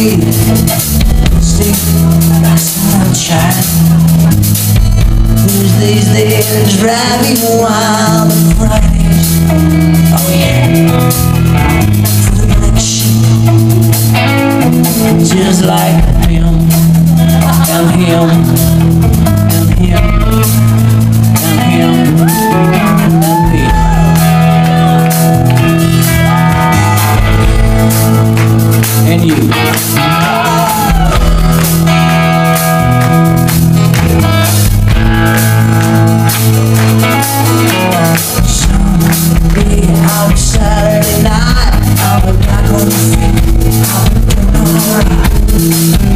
Stay sunshine. Tuesdays there to drive you wild. on Saturday night I'm back on the feet I'm gonna ride